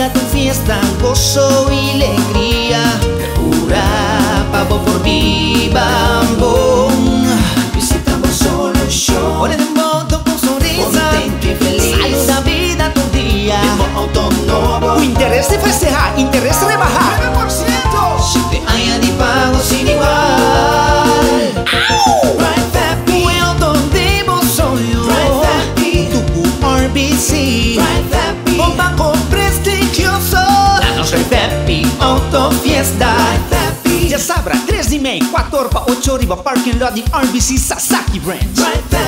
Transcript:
vida tu fiesta, gozo y alegría. Pura pavo por viva bom. Visitamos solo show. Pone de modo con sonrisa. Contento y feliz. Salud a vida tu día. Novo. O interesse festejar, interesse rebajar. Auto Fiesta Happy. Ya sabrá, 3 Dime, 4 Orba, 8 Riva, Parking Lot y RBC Sasaki Ranch. Right